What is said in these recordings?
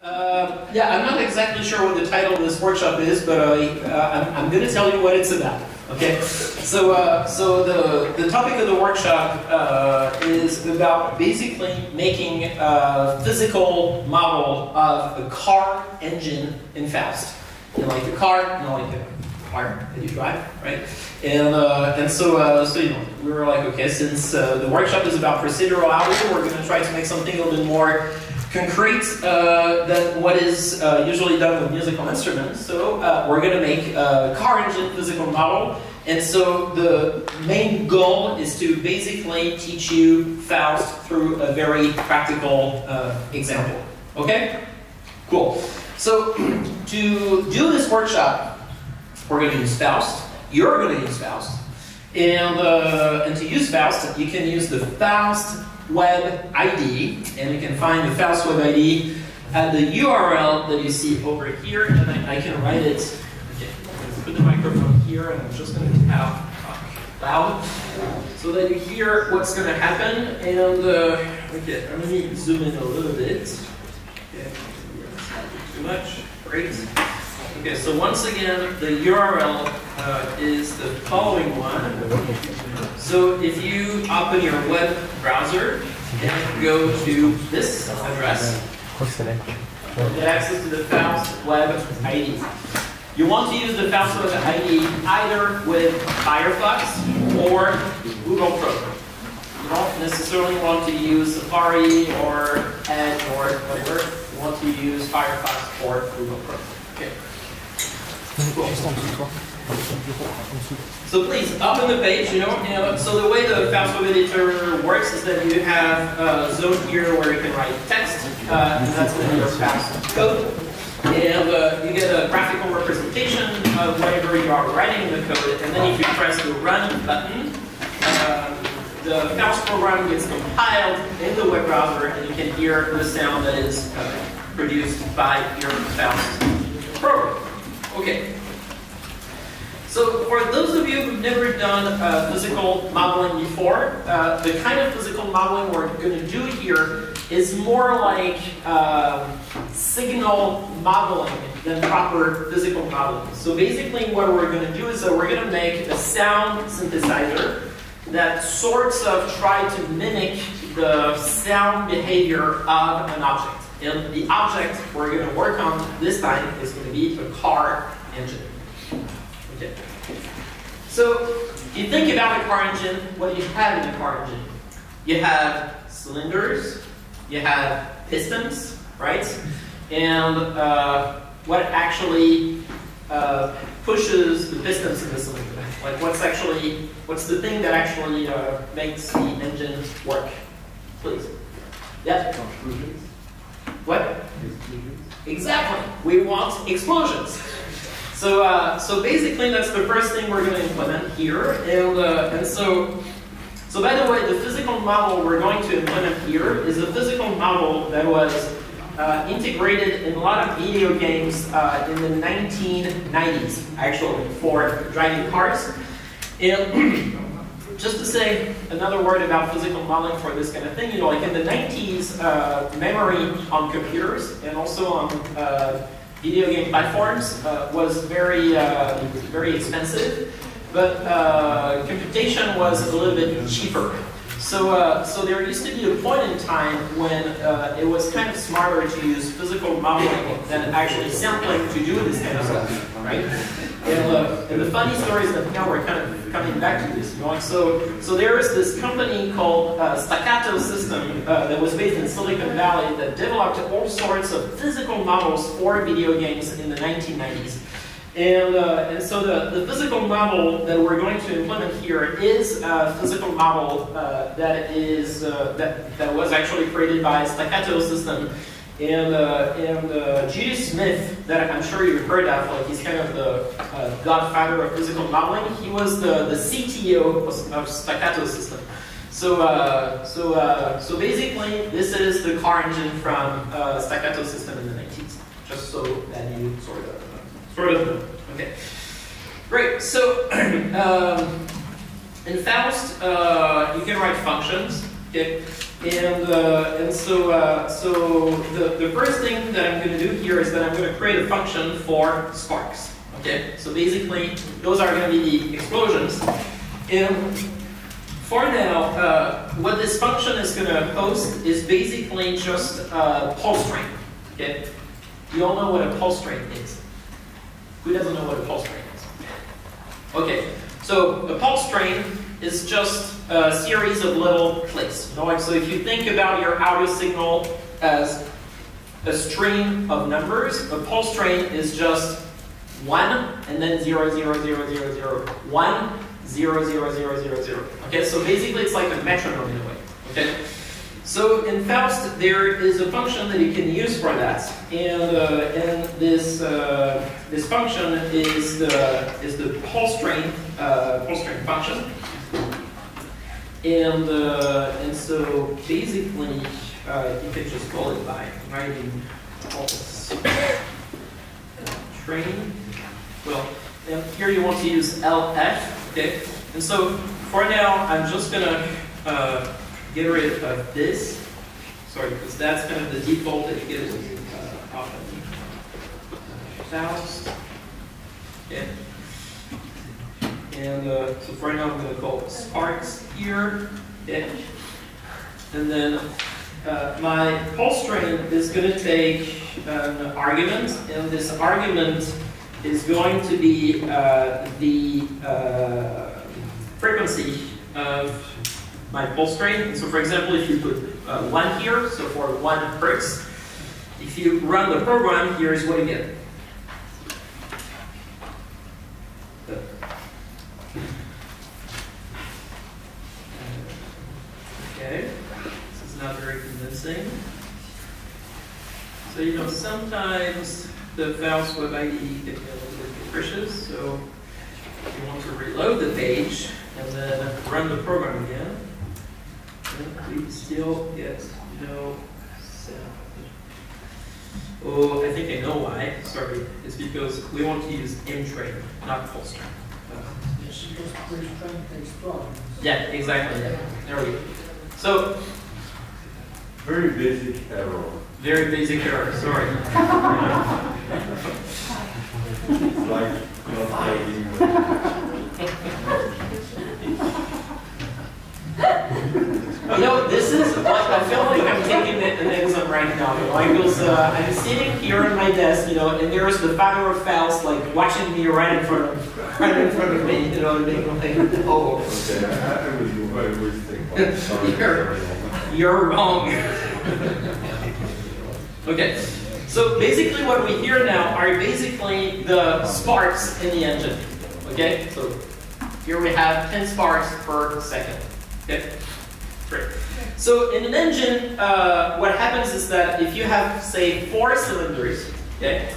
Uh, yeah, I'm not exactly sure what the title of this workshop is, but uh, uh, I'm, I'm going to tell you what it's about. Okay, so uh, so the the topic of the workshop uh, is about basically making a physical model of a car engine in Faust. You know, like the car, know, like the car that you drive, right? And uh, and so so you know, we were like, okay, since the workshop is about procedural audio, we're going to try to make something a little bit more concrete uh, than what is uh, usually done with musical instruments. So uh, we're going to make a car engine physical model. And so the main goal is to basically teach you Faust through a very practical uh, example. Okay? Cool. So to do this workshop, we're going to use Faust. You're going to use Faust. And, uh, and to use Faust, you can use the Faust web ID, and you can find the Faust web IDE at the URL that you see over here, and I, I can write it. Okay, let's put the microphone here, and I'm just going to tap loud so that you hear what's going to happen. And uh, okay, let me zoom in a little bit. Okay, too much. Great. Okay, so once again, the URL uh, is the following one. So if you open your web browser and go to this address, get access to the Faust Web IDE. You want to use the Faust Web IDE either with Firefox or Google Chrome. You don't necessarily want to use Safari or Edge or whatever. You want to use Firefox or Google Chrome. So please, up open the page, you know, and so the way the Faust Web Editor works is that you have a zone here where you can write text, uh, and that's be your Faust code. And uh, you get a graphical representation of whatever you are writing in the code, and then if you press the run button, uh, the Faust program gets compiled in the web browser, and you can hear the sound that is uh, produced by your Faust program. Okay. So for those of you who've never done uh, physical modeling before, uh, the kind of physical modeling we're going to do here is more like um, signal modeling than proper physical modeling. So basically what we're going to do is that we're going to make a sound synthesizer that sorts of try to mimic the sound behavior of an object. And the object we're going to work on this time is going to be a car engine. Okay. So, if you think about a car engine, what do you have in a car engine? You have cylinders, you have pistons, right? And uh, what actually uh, pushes the pistons in the cylinder? Like what's actually, what's the thing that actually uh, makes the engine work? Please. Yeah? What? Exactly. We want explosions. So, uh, so basically, that's the first thing we're going to implement here. And, uh, and so, so by the way, the physical model we're going to implement here is a physical model that was uh, integrated in a lot of video games uh, in the 1990s, actually, for driving cars. And just to say another word about physical modeling for this kind of thing, you know, like in the 90s, uh, memory on computers and also on uh, video game platforms uh, was very, uh, very expensive, but uh, computation was a little bit cheaper. So, uh, so there used to be a point in time when it was kind of smarter to use physical modeling than actually sampling to do this kind of stuff, right? And, uh, and the funny story is that now we're kind of coming back to this. You know? So, so there is this company called uh, Staccato System uh, that was based in Silicon Valley that developed all sorts of physical models for video games in the 1990s. And, uh, and so the, the physical model that we're going to implement here is a physical model uh, that is uh, that, that was actually created by Staccato System and, uh, and uh, Julius Smith, that I'm sure you've heard of, like he's kind of the uh, godfather of physical modeling. He was the, the CTO of, Staccato System. So, uh, so, uh, so basically, this is the car engine from uh, Staccato System in the 90s, just so that you sort of, sort of. Okay, great. So, um, in Faust, you can write functions. Okay. And, uh, and so, uh, so the, the first thing that I'm going to do here is that I'm going to create a function for sparks. Okay, so basically those are going to be the explosions. And for now, uh, what this function is going to host is basically just a pulse train. Okay, you all know what a pulse train is. Who doesn't know what a pulse train is? Okay, so a pulse train is just a series of little clicks. So if you think about your audio signal as a string of numbers, a pulse train is just one and then zero, zero, zero, zero, zero, one, zero, zero, zero, zero, zero. Okay, so basically it's like a metronome in a way. Okay. So in Faust, there is a function that you can use for that, and uh, and this uh, this function is the is the pulse train uh, pulse train function, and uh, and so basically uh, you can just call it by writing pulse train. Well, and here you want to use LF, okay? And so for now, I'm just gonna uh, get rid of this. Sorry, because that's kind of the default that you get uh. And uh, so for now, I'm going to call sparks here. And then uh, my pulse train is going to take an argument, and this argument is going to be uh, the uh, frequency of my pulse train. So for example, if you put uh, 1 here, so for 1 hertz, if you run the program, here's what you get. Okay, this is not very convincing. So you know, sometimes the Faust Web IDE can be a little bit capricious, so you want to reload the page and then run the program again And we still get no sound. Oh, I think I know why. Sorry. It's because we want to use imptrain, not full string. Yeah, exactly. Yeah. There we go. So, very basic error. Very basic error. Sorry. like You know, this is like, I feel like I'm taking an exam right now. You know, I was, uh, I'm sitting here at my desk, you know, and there's the father of Faust, like, watching me right in front of, right in front of me, you know, and being like, oh. Okay, I, I was, I was thinking, sorry. You're, wrong. okay. So basically what we hear now are basically the sparks in the engine. Okay? So here we have 10 sparks per second. Okay? Great. So in an engine, uh, what happens is that if you have, say, four cylinders, okay,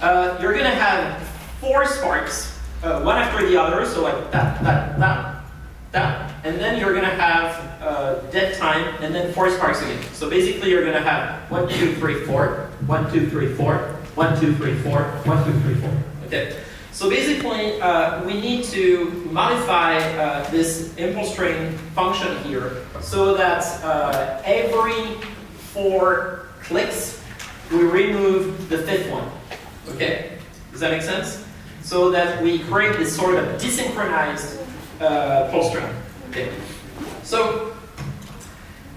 uh, you're going to have four sparks, uh, one after the other, so like that, that, that, that, and then you're going to have uh, dead time, and then four sparks again. So basically, you're going to have one, two, three, four, one, two, three, four, one, two, three, four, one, two, three, four. Okay. So basically, uh, we need to modify uh, this impulse train function here so that uh, every four clicks, we remove the fifth one. Okay? Does that make sense? So that we create this sort of desynchronized uh, pulse train. Okay. So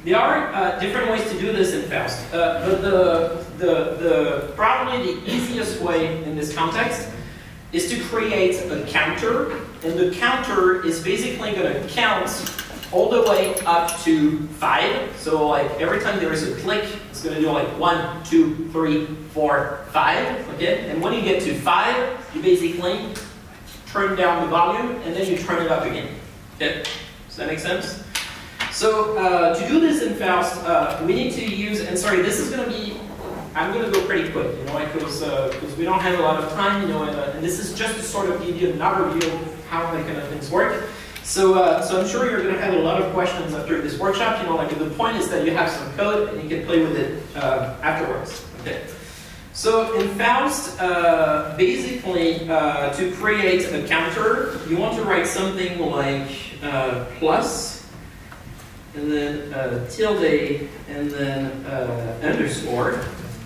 there are uh, different ways to do this in Faust, uh, but the, the, the probably the easiest way in this context is to create a counter, and the counter is basically going to count all the way up to five. So like every time there is a click, it's going to do like one, two, three, four, five. Okay, and when you get to five, you basically turn down the volume, and then you turn it up again. Okay, does that make sense? So uh, to do this in Faust, uh, we need to use, and sorry, this is going to be I'm going to go pretty quick, you know, because uh, we don't have a lot of time, you know, and, uh, and, this is just to sort of give you an overview of how kind of things work. So, uh, so I'm sure you're going to have a lot of questions after this workshop. You know, like the point is that you have some code and you can play with it uh, afterwards. Okay. So in Faust, uh, basically, uh, to create a counter, you want to write something like plus and then uh, tilde, and then uh, underscore.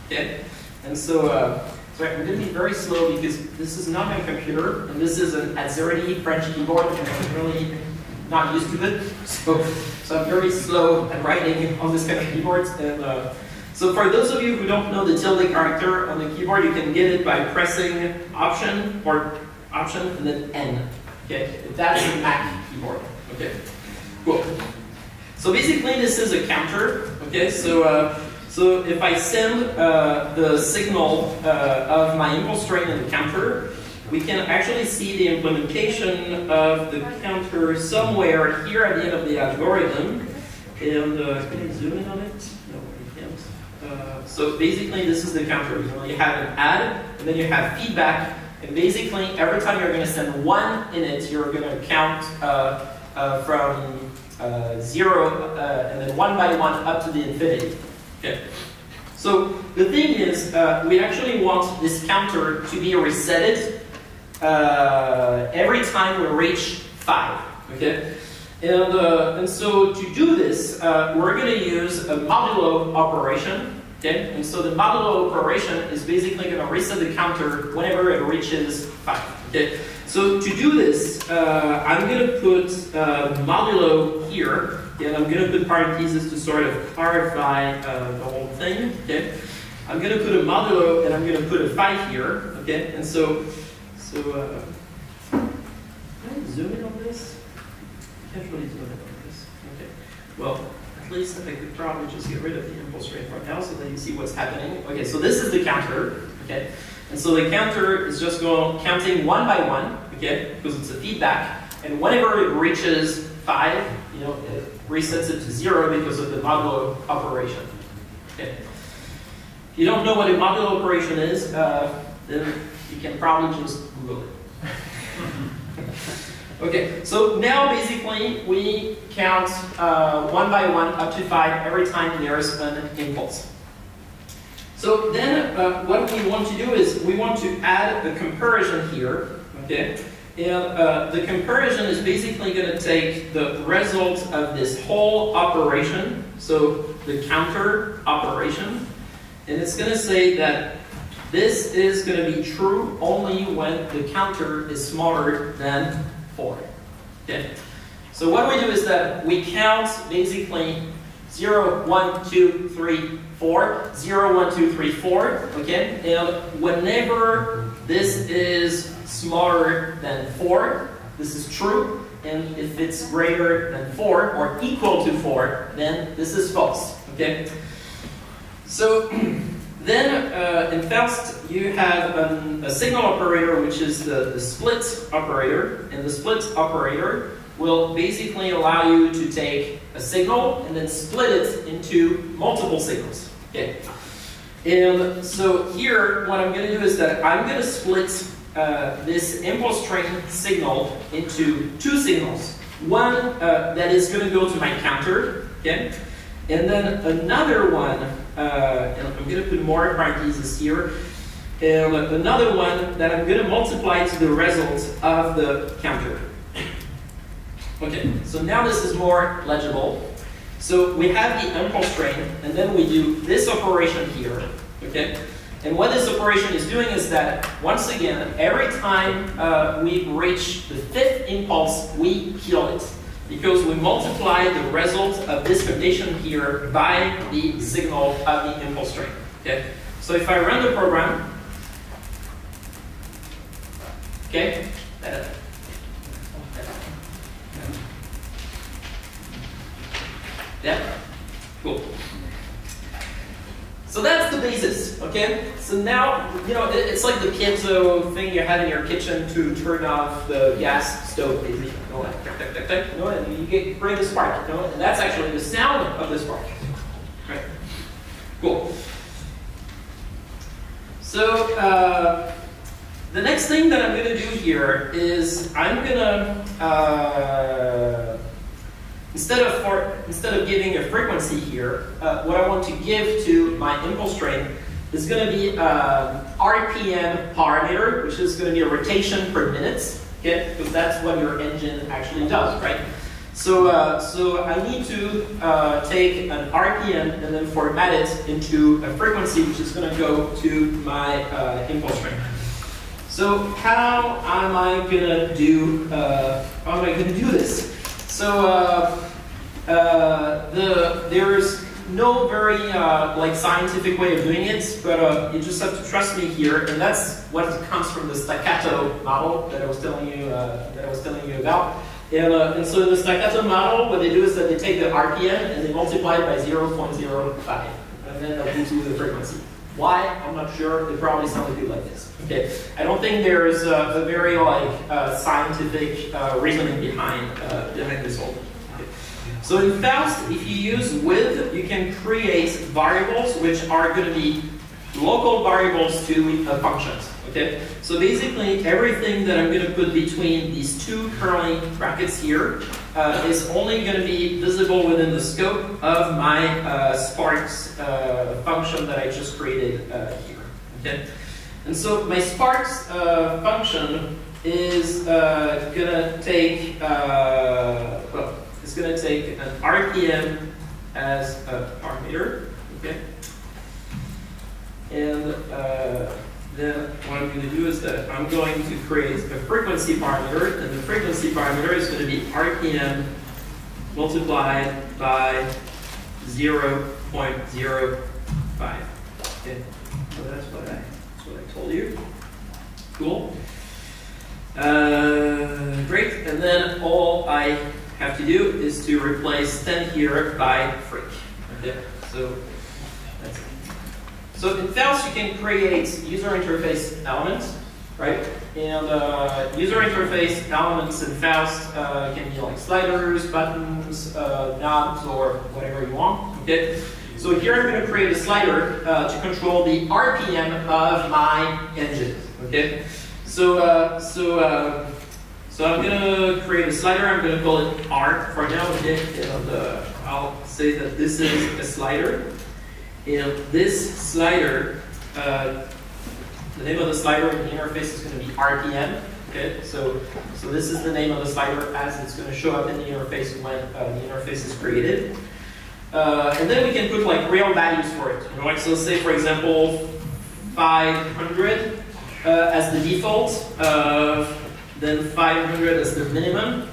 Okay, and so. Uh, so I'm going to be very slow because this is not my computer, and this is an Azerty French keyboard, and I'm really not used to it. So, so I'm very slow at writing on this kind of keyboards. And uh, so for those of you who don't know the tilde character on the keyboard, you can get it by pressing Option or Option and then N. Okay, that's a Mac keyboard. Okay, cool. So basically, this is a counter. Okay, so. Uh, so if I send uh, the signal uh, of my impulse train in the counter, we can actually see the implementation of the counter somewhere here at the end of the algorithm. And uh, can I zoom in on it? No, I can't. Uh, so basically, this is the counter. You have an add, and then you have feedback. And basically, every time you're going to send one in it, you're going to count uh, uh, from zero and then one by one up to the infinity. Okay. So the thing is, uh, we actually want this counter to be resetted uh, every time we reach 5. Okay? And, uh, and so to do this, uh, we're going to use a modulo operation. Okay? And so the modulo operation is basically going to reset the counter whenever it reaches 5. Okay? So to do this, uh, I'm going to put uh, modulo here and I'm going to put parentheses to sort of clarify uh, the whole thing. Okay, I'm going to put a modulo and I'm going to put a 5 here. Okay, and so, so uh, can I zoom in on this? I can't really zoom in on this. Okay, well, at least I could probably just get rid of the impulse right now so that you see what's happening. Okay, so this is the counter. Okay, and so the counter is just going counting one by one. Okay, because it's a feedback. And whenever it reaches 5, you know, it resets it to zero because of the modulo operation. Okay. If you don't know what a modulo operation is, uh, then you can probably just Google it. okay, so now basically we count uh, one by one up to five every time there's an impulse. So then uh, what we want to do is we want to add a comparison here. Okay. And uh, the comparison is basically going to take the result of this whole operation, so the counter operation, and it's going to say that this is going to be true only when the counter is smaller than 4. Okay? So what we do is that we count basically 0, 1, 2, 3, 4, 0, 1, 2, 3, 4, okay? And whenever this is smaller than 4, this is true. And if it's greater than 4 or equal to 4, then this is false. Okay? So then uh, in Faust, you have um, a signal operator, which is the, the split operator. And the split operator will basically allow you to take a signal and then split it into multiple signals. Okay. And so here, what I'm going to do is that I'm going to split uh, this impulse train signal into two signals. One uh, that is going to go to my counter, okay? And then another one, uh, I'm going to put more parentheses here, and another one that I'm going to multiply to the result of the counter. Okay, so now this is more legible. So we have the impulse train, and then we do this operation here, okay? And what this operation is doing is that, once again, every time uh, we reach the fifth impulse, we kill it. Because we multiply the result of this condition here by the signal of the impulse train. Okay? So if I run the program, okay, yeah, cool. So that's the basis, okay? So now, you know, it's like the piezo thing you had in your kitchen to turn off the gas stove, basically. You know, like, tick, tick, tick, you know, and you get, bring the spark, you know, and that's actually the sound of the spark. Right? Cool. So, uh, the next thing that I'm going to do here is I'm going to uh, Instead of, for, instead of giving a frequency here, uh, what I want to give to my impulse train is going to be an um, RPM parameter, which is going to be a rotation per minute, okay? Because that's what your engine actually does, right? So, uh, so I need to uh, take an RPM and then format it into a frequency which is going to go to my uh, impulse train. So how am I going to do, uh, how am I going to do this? So uh, uh, the, there's no very like scientific way of doing it, but you just have to trust me here, and that's what comes from the staccato model that I was telling you, that I was telling you about. And, uh, and so in the staccato model, what they do is that they take the RPM and they multiply it by 0.05, and then gives you the frequency. Why? I'm not sure. They probably sound like this. Okay. I don't think there's a, a very like uh, scientific uh, reasoning behind uh, behind this whole. Okay. So in Faust, if you use with, you can create variables which are going to be local variables to uh, functions. Okay, so basically everything that I'm going to put between these two curly brackets here uh, is only going to be visible within the scope of my uh, Sparks uh, function that I just created uh, here. Okay, and so my Sparks uh, function is uh, going to take well, it's going to take an RPM as a parameter. Okay, and then what I'm going to do is that I'm going to create a frequency parameter, and the frequency parameter is going to be RPM multiplied by 0.05. Okay, so that's what I, that's what I told you. Cool. Uh, great, and then all I have to do is to replace 10 here by freq. Okay, so so in Faust, you can create user interface elements, right? And uh, user interface elements in Faust uh, can be like sliders, buttons, uh, knobs, or whatever you want. Okay. So here I'm going to create a slider uh, to control the RPM of my engine. Okay. So uh, so uh, so I'm going to create a slider. I'm going to call it R for now. Okay. And I'll say that this is a slider. And this slider, uh, the name of the slider in the interface is going to be RPM. Okay, so so this is the name of the slider as it's going to show up in the interface when uh, the interface is created. Uh, and then we can put like real values for it. Like so, say for example, 500 uh, as the default, uh, then 500 as the minimum,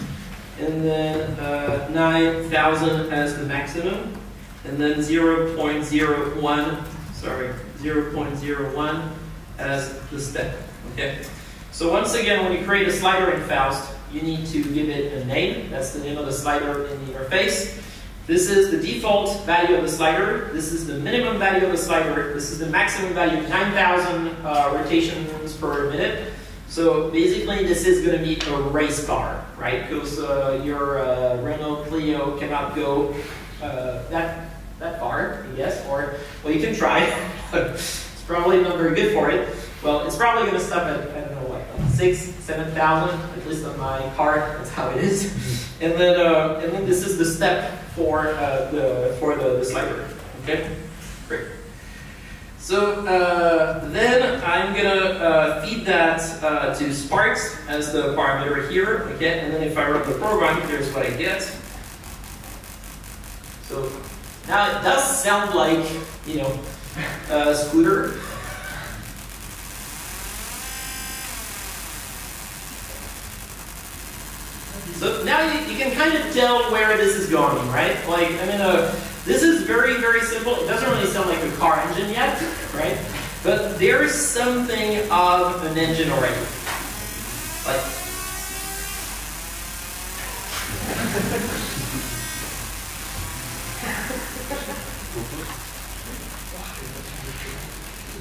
and then uh, 9,000 as the maximum and then 0.01, sorry, 0.01 as the step, okay? So once again, when you create a slider in Faust, you need to give it a name. That's the name of the slider in the interface. This is the default value of the slider. This is the minimum value of the slider. This is the maximum value, 9,000 uh, rotations per minute. So basically, this is going to be a race car, right? Because uh, your uh, Renault Clio cannot go uh, that that far, guess, or, well, you can try, it's probably not very good for it. Well, it's probably going to stop at, I don't know, like six, 7,000, at least on my car, that's how it is. Mm-hmm. And then, uh, and then this is the step for, uh, the, for the, the slider, okay? Great. So uh, then I'm gonna uh, feed that uh, to Sparks as the parameter here, okay? And then if I run the program, here's what I get. So now it does sound like, you know, a scooter. So now you, you, can kind of tell where this is going, right? Like, I mean, uh, this is very, very simple. It doesn't really sound like a car engine yet, right? But there's something of an engine already. Like,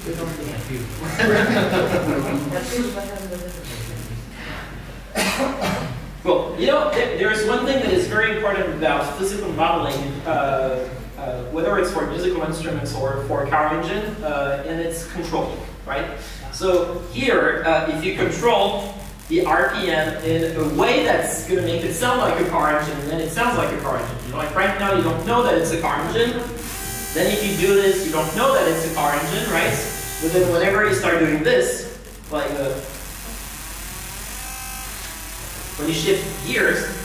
well, you know, there's one thing that is very important about physical modeling, uh, uh, whether it's for musical instruments or for a car engine, uh, and it's control, right? So here, uh, if you control the RPM in a way that's going to make it sound like a car engine, then it sounds like a car engine. You know, like right now, you don't know that it's a car engine. Then if you do this, you don't know that it's a car engine, right? But then whenever you start doing this, like uh, when you shift gears,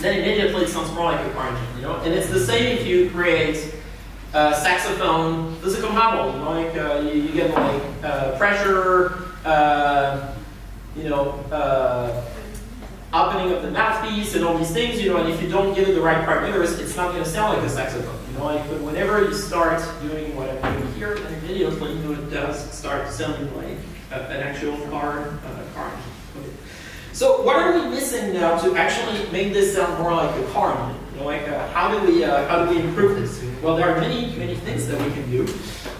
then immediately it sounds more like a car engine, you know? And it's the same if you create a saxophone physical model, you know, like uh, you, you, get like uh, pressure, uh, you know, uh, opening of the mouthpiece and all these things, you know, and if you don't give it the right parameters, it's not going to sound like a saxophone, you know, whenever you start doing what I'm doing here, in then immediately, you know, it does start sounding like an actual car, uh, car engine. So what are we missing now to actually make this sound more like a car? You know, like uh, how do we uh, how do we improve this? Well, there are many many things that we can do,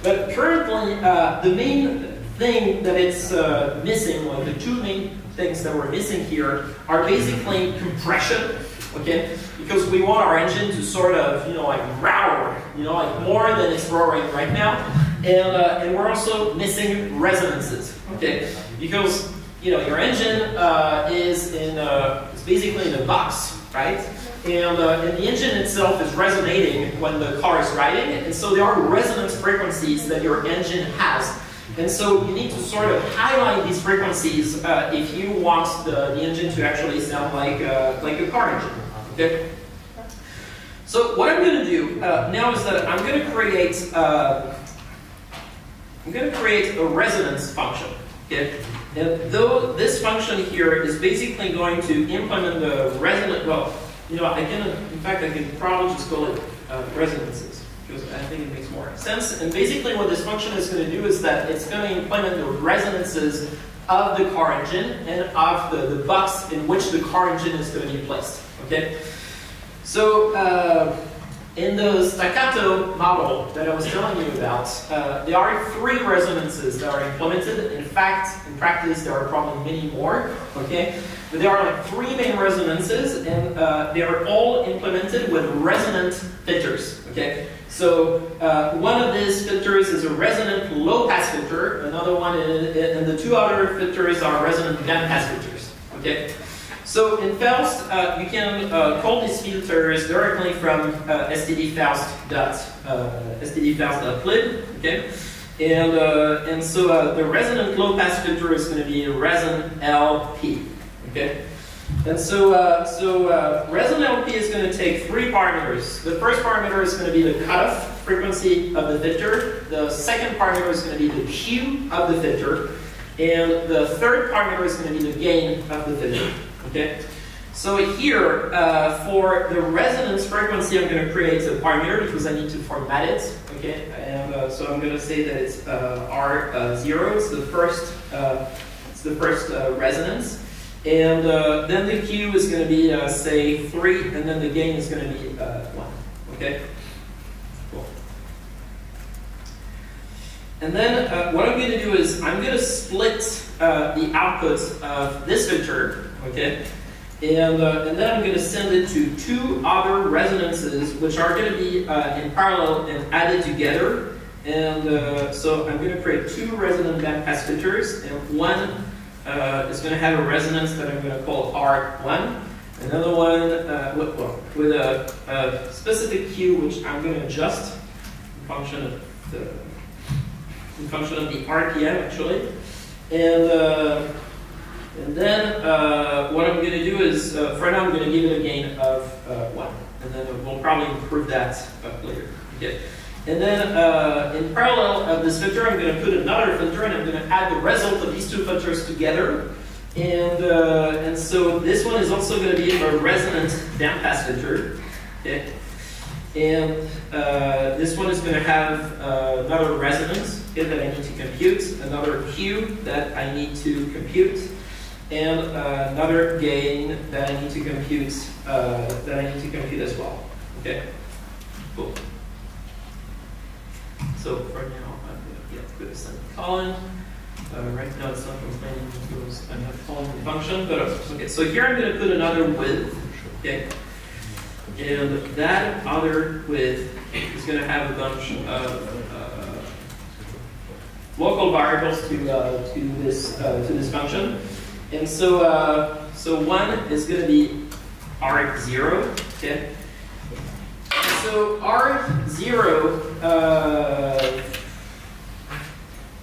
but currently uh, the main thing that it's uh, missing, like the two main things that we're missing here, are basically compression. Okay, because we want our engine to sort of you know like roar, you know, like more than it's roaring right now, and uh, and we're also missing resonances. Okay, because you know, your engine uh, is in a, it's basically in a box, right? And, uh, and the engine itself is resonating when the car is riding, and so there are resonance frequencies that your engine has. And so you need to sort of highlight these frequencies uh, if you want the, the engine to actually sound like, uh, like a car engine. Okay? So what I'm going to do uh, now is that I'm going to create uh, I'm going to create a resonance function. Okay? And though this function here is basically going to implement the resonant, well, you know, I can, in fact, I can probably just call it uh, resonances because I think it makes more sense. And basically what this function is going to do is that it's going to implement the resonances of the car engine and of the, the box in which the car engine is going to be placed. Okay? So, uh, in the staccato model that I was telling you about, uh, there are three resonances that are implemented. In fact, in practice, there are probably many more, okay? But there are like three main resonances, and uh, they are all implemented with resonant filters, okay? So uh, one of these filters is a resonant low-pass filter, another one is, and the two other filters are resonant band-pass filters, okay? So in Faust, uh, you can uh, call these filters directly from uh, stdfaust.lib, uh, okay? And, uh, and so uh, the resonant low-pass filter is going to be reson LP, okay? And so, uh, so uh, reson LP is going to take three parameters. The first parameter is going to be the cutoff frequency of the filter. The second parameter is going to be the Q of the filter. And the third parameter is going to be the gain of the filter. Okay? So here, uh, for the resonance frequency, I'm going to create a parameter because I need to format it. Okay, and uh, so I'm going to say that it's uh, R0. It's the first. Uh, it's the first uh, resonance, and uh, then the Q is going to be say three, and then the gain is going to be one. Okay. Cool. And then what I'm going to do is I'm going to split the output of this filter okay? And, uh, and then I'm going to send it to two other resonances, which are going to be uh, in parallel and added together. And uh, so I'm going to create two resonant filters, and one uh, is going to have a resonance that I'm going to call R1. Another one uh, with, well, with a, a, specific Q, which I'm going to adjust in function of the in function of the RPM actually. And uh, and then uh, what I'm going to do is, uh, for now, I'm going to give it a gain of uh, 1. And then we'll probably improve that uh, later. Okay. And then uh, in parallel of this filter, I'm going to put another filter, and I'm going to add the result of these two filters together. And, uh, and so this one is also going to be a resonant bandpass filter. Okay. And this one is going to have another resonance that I need to compute, another Q that I need to compute, and uh, another gain that I need to compute uh, that I need to compute as well. Okay, cool. So for now, I'm to get put a semicolon. Uh, right now it's not complaining because I'm not calling the function, but okay. So here I'm going to put another with. Okay, and that other with is going to have a bunch of uh, local variables to uh, to this uh, to this function. And so, uh, so one is going to be R0, okay? So R0, uh,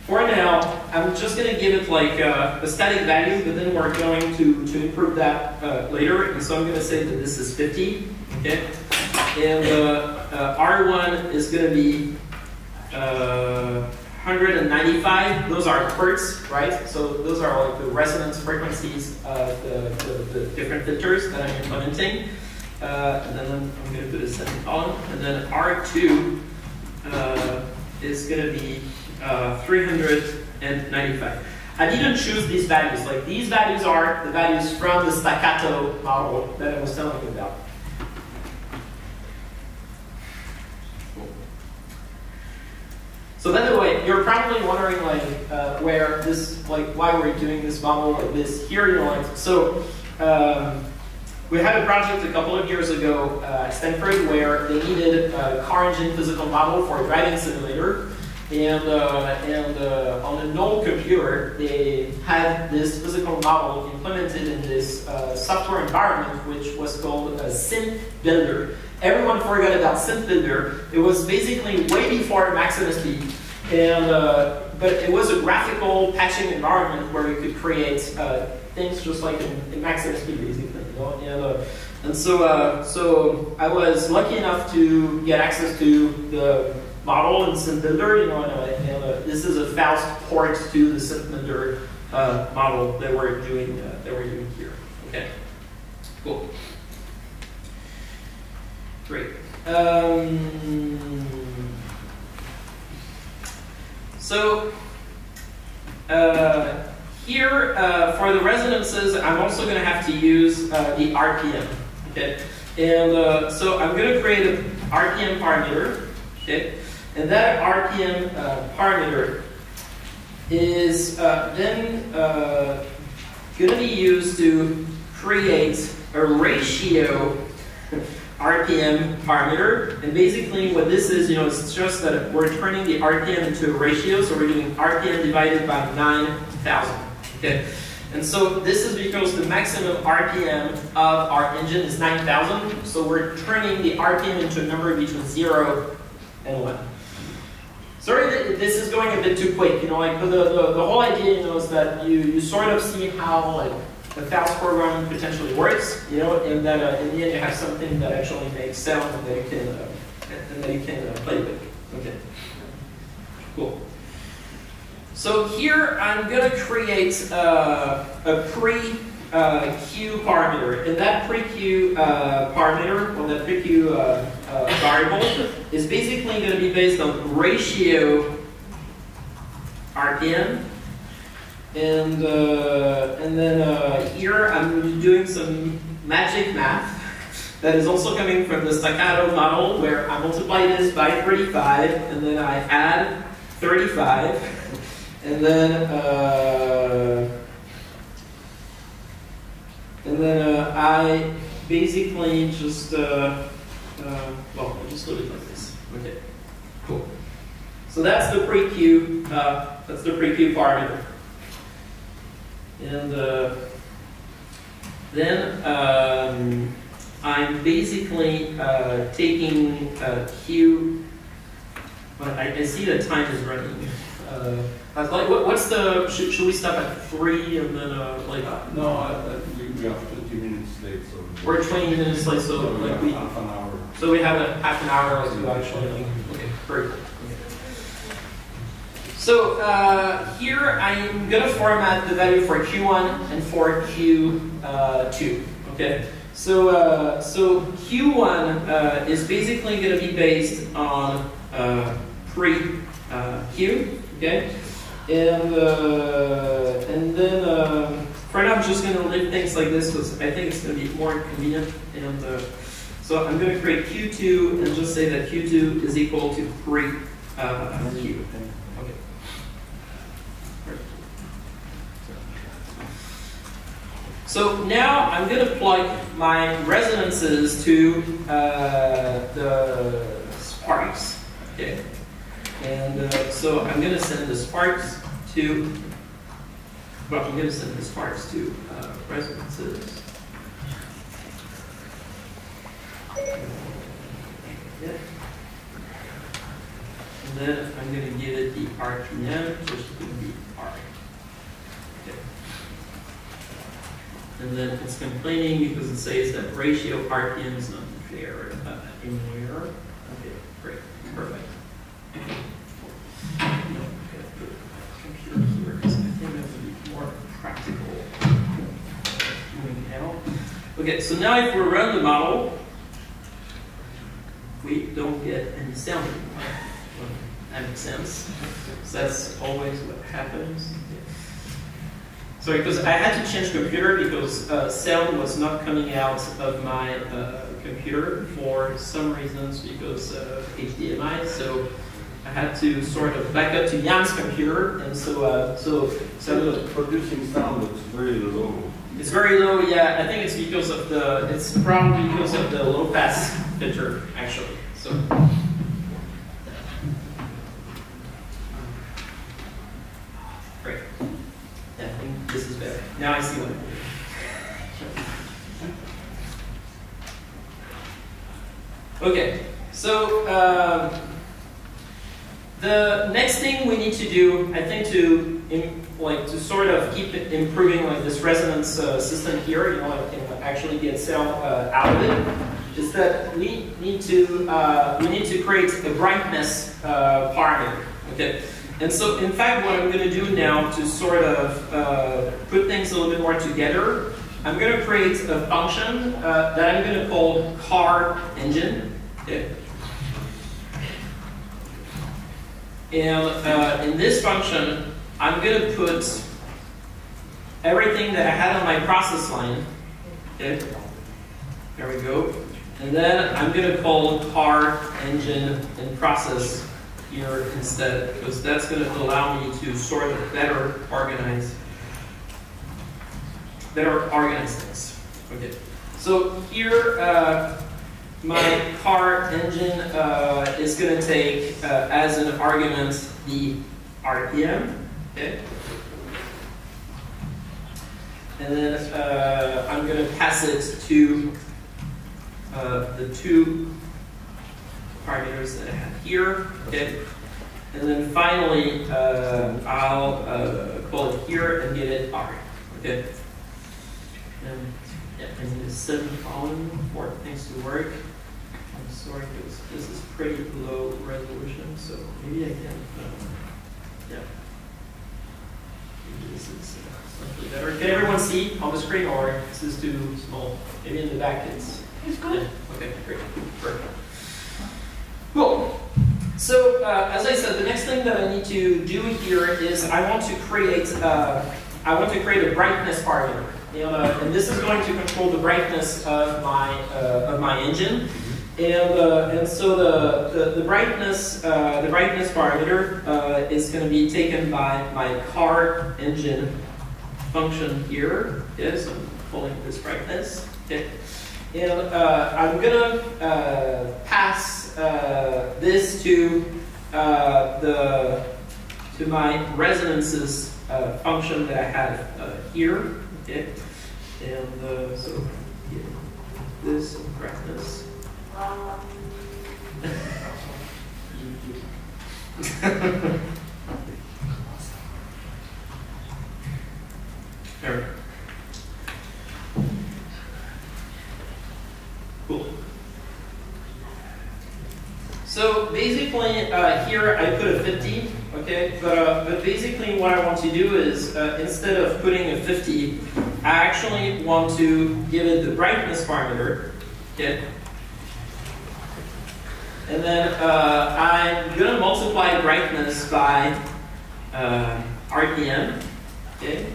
for now, I'm just going to give it like uh, a static value, but then we're going to, to improve that uh, later. And so I'm going to say that this is 50, okay? And uh, uh R1 is going to be 195. Those are hertz, right? So those are like the resonance frequencies of the, the, the different filters that I'm implementing. Uh, and then I'm going to put a semicolon. And then R2 uh, is going to be uh, 395. I didn't choose these values. Like these values are the values from the staccato model that I was telling you about. So by the way, you're probably wondering like uh, where this, like why we're doing this model this here. Know, like so. Um, we had a project a couple of years ago uh, at Stanford where they needed a car engine physical model for a driving simulator. And, uh, and uh, on a null computer, they had this physical model implemented in this uh, software environment, which was called a Synth Builder. Everyone forgot about Synth. It was basically way before Max/MSP. And, uh, but it was a graphical patching environment where you could create uh, things just like in, in Max/MSP, basically. You know? and, uh, and so, so I was lucky enough to get access to the model in SynthBuilder, you know, and, uh, and uh, this is a Faust port to the SynthBuilder uh, model that we're doing uh, that we're doing here. Okay, cool, great. Um, so uh, here uh, for the resonances, I'm also going to have to use the RPM. Okay, and so I'm going to create an RPM parameter. Okay. And that RPM uh, parameter is uh, then uh, going to be used to create a ratio RPM parameter. And basically what this is, you know, it's just that we're turning the RPM into a ratio, so we're doing RPM divided by 9,000. Okay. And so this is because the maximum RPM of our engine is 9,000, so we're turning the RPM into a number between 0 and 1. Sorry that this is going a bit too quick, you know, like the, the, the whole idea, you know, is that you, you sort of see how like the Faust program potentially works, you know, and that uh, in the end you have something that actually makes sound and that you can, uh, and that you can uh, play with. Okay, cool. So here I'm going to create uh, a pre uh, Q parameter. And that pre-Q uh, parameter, or that pre-Q uh, uh, variable, is basically going to be based on ratio RPM. And, uh, and then uh, here I'm doing some magic math that is also coming from the staccato model where I multiply this by 35 and then I add 35 and then uh, and then uh, I basically just, uh, uh, well, I'll just leave it like this. Okay, cool. So that's the pre-Q, uh, that's the pre-Q parameter. And uh, then um, I'm basically uh, taking Q, but I, I, see the time is running. like, what, what's the, should, should, we stop at three and then, like? no, I, I, we are 20 minutes late, so. We're 20 minutes late, so so like we, half an hour. so we have a half an hour actually, okay, great. So uh, here I'm going to format the value for Q1 and for Q2. Uh, okay. So uh, so Q1 uh, is basically going to be based on uh, pre uh, Q. Okay. And and then. For now, I'm just going to leave things like this because I think it's going to be more convenient. And uh, so I'm going to create Q2 and just say that Q2 is equal to 3 uh, Q. Okay. So now I'm going to plug my resonances to uh, the sparks. Okay. And uh, so I'm going to send the sparks to well, I'm going to send the sparks to uh, resonances. Yeah. And then I'm going to give it the RPM, which is going to be R. And then it's complaining because it says that ratio RPM is not fair uh, anywhere. Okay, great, perfect. Okay. So now if we run the model, we don't get any sound anymore. That makes sense. So that's always what happens. So because I had to change computer because uh, sound was not coming out of my uh, computer for some reasons because of HDMI. So I had to sort of back up to Jan's computer, and so uh, so So so producing sound is very low. it's very low. Yeah, I think it's because of the it's probably because of the low pass filter actually. So. Great. Yeah, I think this is better. Now I see what. Okay, so um, the next thing we need to do, I think, to like to sort of keep improving like this resonance uh, system here, you know, like, know, actually get sound uh, out of it, is that we need to uh, we need to create a brightness uh, parameter. Okay. And so, in fact, what I'm going to do now to sort of uh, put things a little bit more together, I'm going to create a function uh, that I'm going to call car engine. And uh, in this function, I'm going to put everything that I had on my process line. There we go. And then I'm going to call car engine and process here instead, because that's going to allow me to sort of better organize, better organize things. Okay. So here, uh, my car engine uh, is going to take uh, as an argument the RPM. Okay. And then uh, I'm going to pass it to uh, the two parameters that I have here. Okay. And then finally, uh, I'll call it here and get it R. Okay. And yeah, I need a seven column for things to work. I'm sorry because this is pretty low resolution, so maybe I can. Uh, yeah. Maybe this is uh, slightly better. Can everyone see on the screen, or this is this too small? Maybe in the back it's. It's good. Yeah, okay, great. Perfect. Cool. So, uh, as I said, the next thing that I need to do here is I want to create uh, I want to create a brightness parameter, and, uh, and this is going to control the brightness of my uh, of my engine. And, uh, and so the, the, the brightness uh, the brightness parameter uh, is going to be taken by my car engine function here. Yes, I'm pulling this brightness. Okay. And uh, I'm gonna uh, pass this to the to my resonances function that I have here. Okay, and uh, so yeah, this and go. Cool. So basically, uh, here I put a 50, okay? But, uh, but basically what I want to do is, uh, instead of putting a 50, I actually want to give it the brightness parameter, okay? And then uh, I'm going to multiply brightness by uh, RPM, okay?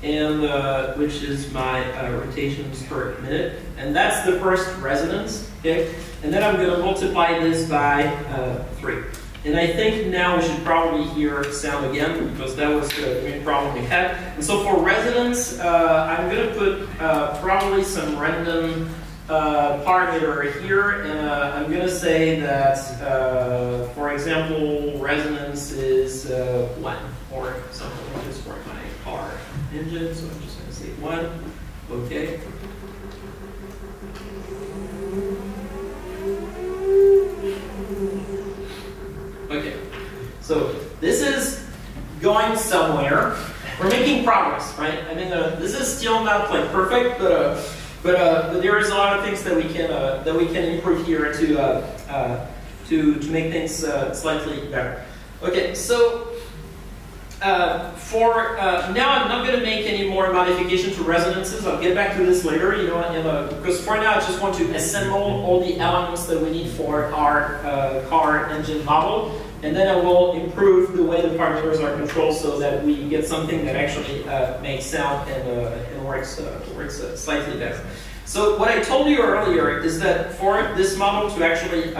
and uh, which is my uh, rotations per minute. And that's the first resonance, okay? And then I'm going to multiply this by uh, 3. And I think now we should probably hear sound again because that was the main problem we had. And so for resonance, uh, I'm going to put uh, probably some random uh, parameter here. And I'm going to say that, for example, resonance is 1 or something just for my car engine, so I'm just going to say one. Okay. Okay. So this is going somewhere. we're making progress, right? I mean, uh, this is still not like perfect, but uh, but, uh, but there is a lot of things that we can uh, that we can improve here to uh, to to make things slightly better. Okay, so uh, for uh, now, I'm not going to make any more modification to resonances. I'll get back to this later, you know, because for now I just want to assemble all the elements that we need for our uh, car engine model, and then I will improve the way the parameters are controlled so that we get something that actually uh, makes sound and, and works works slightly better. So what I told you earlier is that for this model to actually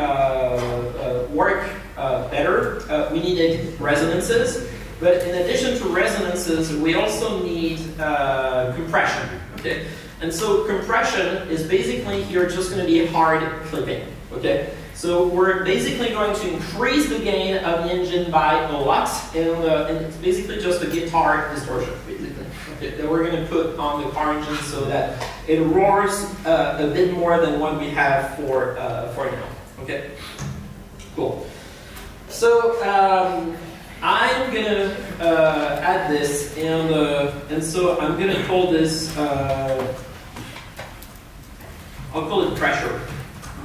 work better, we needed resonances. But in addition to resonances, we also need uh, compression. Okay, and so compression is basically here just going to be hard clipping. Okay, so we're basically going to increase the gain of the engine by a lot, and, uh, and it's basically just a guitar distortion, basically, okay, that we're going to put on the car engine so that it roars uh, a bit more than what we have for uh, for now. Okay, cool. So. Um, I'm gonna uh, add this, and uh, and so I'm gonna call this. Uh, I'll call it pressure.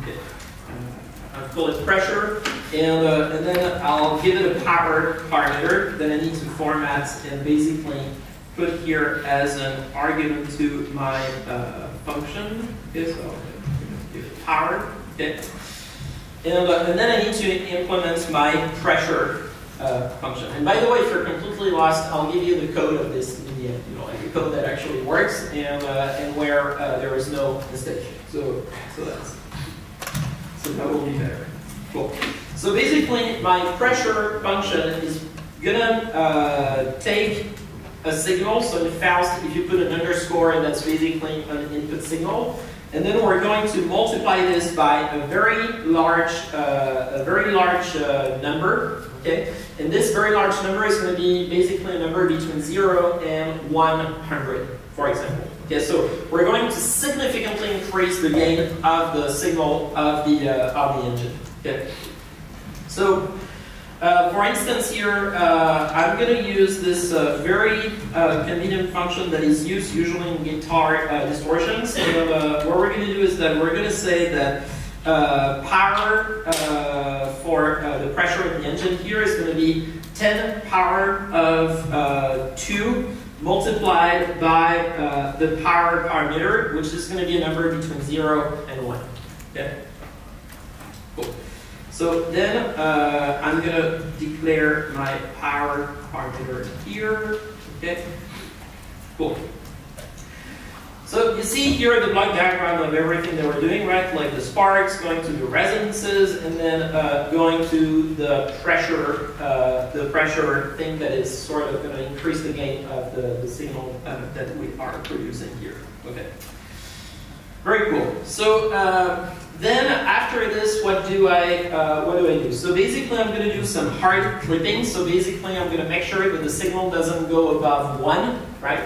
Okay. Uh, I'll call it pressure, and uh, and then I'll give it a power parameter that I need to format and basically put here as an argument to my uh, function. Okay, so give power. Okay. And, and then I need to implement my pressure uh, function. And by the way, if you're completely lost, I'll give you the code of this you know, the code that actually works and, uh, and where uh, there is no mistake. So, so that's, so that will be better. Cool. So basically, my pressure function is gonna uh, take a signal. So in Faust, if you put an underscore, that's basically an input signal. And then we're going to multiply this by a very large, uh, a very large uh, number. Okay, and this very large number is going to be basically a number between 0 and 100, for example. Okay, so we're going to significantly increase the gain of the signal of the, uh, of the engine. Okay, so uh, for instance here, uh, I'm going to use this uh, very uh, convenient function that is used usually in guitar uh, distortions. And what we're going to do is that we're going to say that power for the pressure of the engine here is going to be 10 power of uh, 2 multiplied by the power parameter, which is going to be a number between 0 and 1. Okay? So then uh, I'm going to declare my power parameter here. Okay? Cool. So you see here the block diagram of everything that we're doing, right? Like the sparks going to the resonances and then uh, going to the pressure, uh, the pressure thing that is sort of going to increase the gain of the, the signal uh, that we are producing here. Okay. Very cool. So uh, then after this, what do I uh, what do I do? So basically, I'm going to do some hard clipping. So basically, I'm going to make sure that the signal doesn't go above one, right?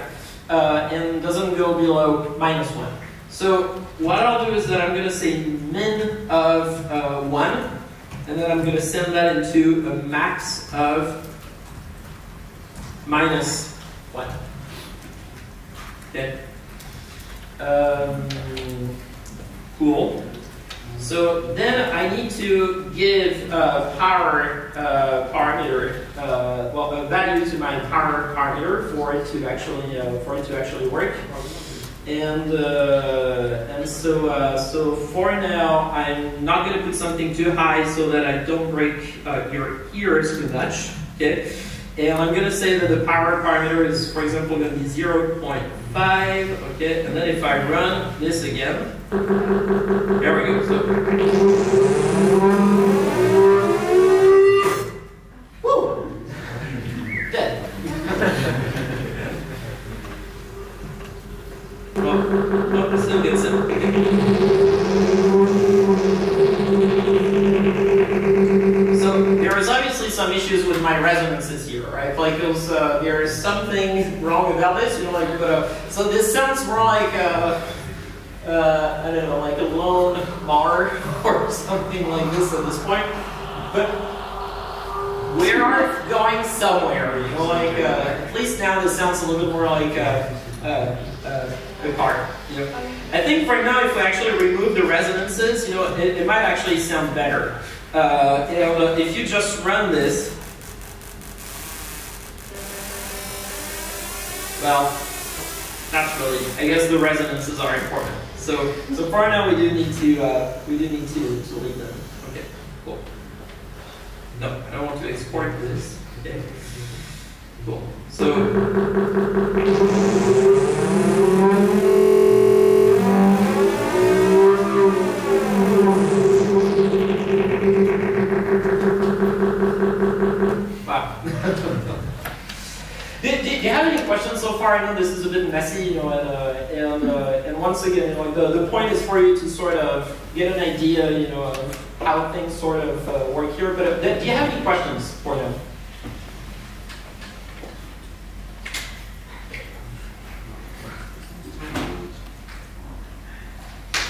uh, and doesn't go below minus 1. So what I'll do is that I'm going to say min of uh, 1, and then I'm going to send that into a max of minus 1. Okay. Um, cool. So then I need to give a power uh, parameter, uh, well, a value to my power parameter for it to actually uh, for it to actually work. And uh, and so uh, so for now, I'm not going to put something too high so that I don't break uh, your ears too much. Okay. And I'm going to say that the power parameter is, for example, going to be 0.5. Okay. And then if I run this again. There we go. So. Woo! Dead. well, well, still gets it. So there is obviously some issues with my resonances here, right? Like there's uh, there's something wrong about this. You know, like uh, so this sounds more like. Uh, uh, I don't know, like a lone Mar or something like this at this point. But we are going somewhere. You know, like uh, at least now this sounds a little bit more like uh, uh, uh, a car. You know, I think right now if we actually remove the resonances, you know, it, it might actually sound better. Uh, you know, if you just run this, well, not really. I guess the resonances are important. So, so for now we do need to uh, we do need to, to leave them. Okay, cool. No, I don't want to export this. Okay. Cool. So. Once again, know, the, the point is for you to sort of get an idea, you know, of how things sort of uh, work here. But uh, do you have any questions for them?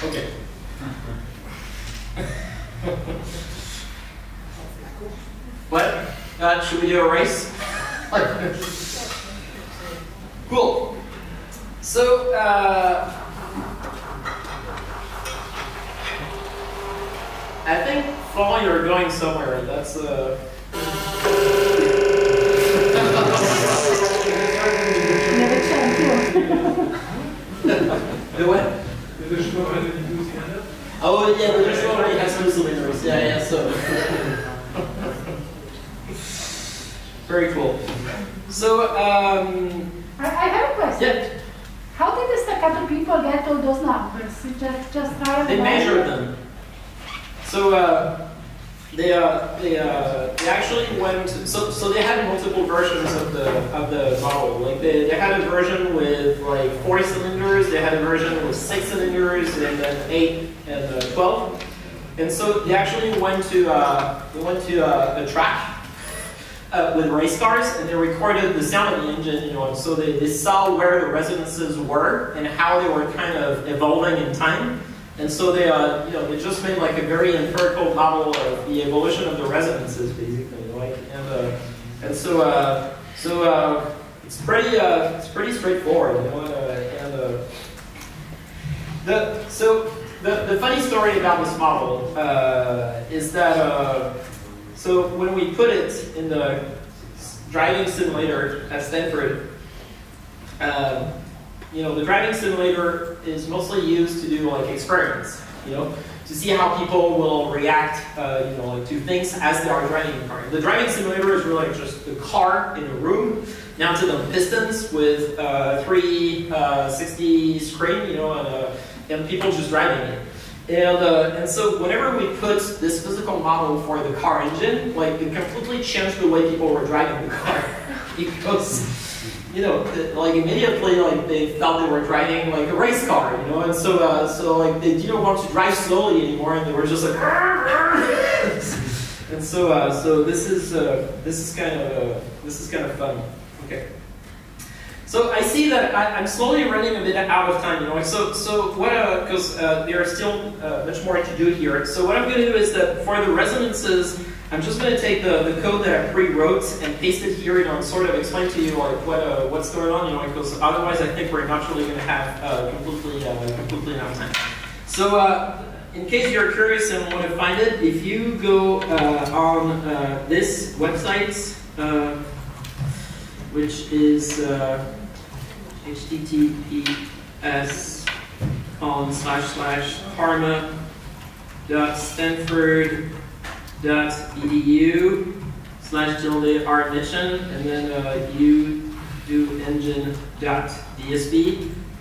Okay. what? Uh, should we do a race? cool. So, uh, I think Florent, you're going somewhere. That's uh. the what? Oh yeah, the show already has some cylinders. Yeah, yeah. So very cool. So um. I, I have a question. Yeah. How did the staccato people get all those numbers? Just, just try They measured them. So uh, they, uh, they, uh, they actually went, so, so they had multiple versions of the, of the model. Like they, they had a version with like four cylinders, they had a version with six cylinders, and then eight and uh, 12. And so they actually went to, uh, they went to uh, a track uh, with race cars, and they recorded the sound of the engine, you know, so they, they saw where the resonances were and how they were kind of evolving in time. And so they, uh, you know, they just made like a very empirical model of the evolution of the resonances, basically. Like, and uh, and so uh, so uh, it's pretty uh, it's pretty straightforward, you know. And uh, the so the the funny story about this model is that so when we put it in the driving simulator at Stanford. Um, you know, the driving simulator is mostly used to do like experiments, you know, to see how people will react, uh, you know, like to things as they are driving the car. The driving simulator is really just the car in a room, mounted on pistons with uh, 360 uh, screen, you know, and, uh, and people just driving it. And, uh, and so whenever we put this physical model for the car engine, like it completely changed the way people were driving the car. because you know, like immediately, like they felt they were driving like a race car, you know, and so, uh, so like they didn't want to drive slowly anymore, and they were just like, and so, uh, so this is uh, this is kind of uh, this is kind of fun. Okay. So I see that I, am slowly running a bit out of time, you know. So, so what? Because uh, there are still uh, much more to do here. So what I'm going to do is that for the resonances I'm just going to take the, the code that I pre-wrote and paste it here and sort of explain to you like what uh, what's going on, you know, because otherwise I think we're not really going to have uh, completely uh, completely enough time. So uh, in case you're curious and want to find it, if you go uh, on uh, this website, which is https colon slash slash CCRMA dot stanford edu slash mission, and then uh, you do engine.dsp,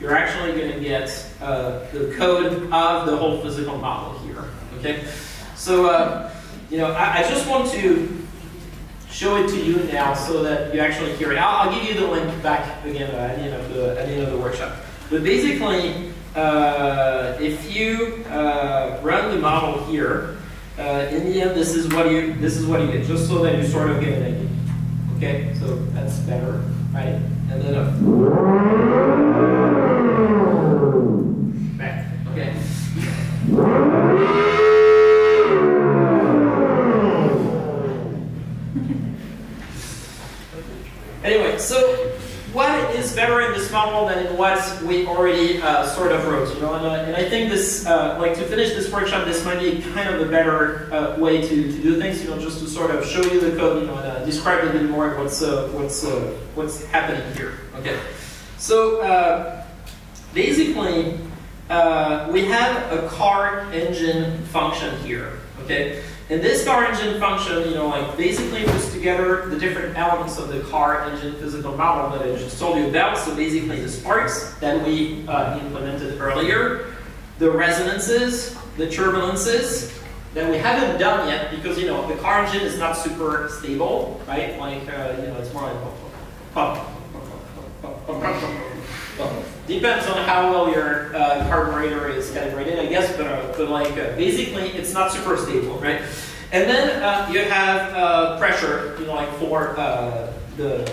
you're actually going to get uh, the code of the whole physical model here. Okay, so uh, you know I, I, just want to show it to you now so that you actually hear it. I'll, I'll give you the link back again at the end of the at the end of the workshop. But basically, uh, if you uh, run the model here, uh, in the end, this is what you this is what you get, just so that you sort of get an idea. Okay, so that's better, right? And then a back. Okay. anyway, so what is better in this model than in what we already uh, sort of wrote, you know, and, uh, and I think this, uh, like to finish this workshop, this might be kind of a better uh, way to, to do things, you know, just to sort of show you the code, you know, and uh, describe a bit more what's, uh, what's, what's happening here, okay. So, basically, we have a car engine function here, okay. And this car engine function, you know, like basically puts together the different elements of the car engine physical model that I just told you about. So basically the sparks that we uh, implemented earlier, the resonances, the turbulences that we haven't done yet because, you know, the car engine is not super stable, right? Like, uh, you know, it's more like pump, Depends on how well your uh, carburetor is calibrated, I guess, but, uh, but like uh, basically it's not super stable, right? And then uh, you have uh, pressure, you know, like for uh, the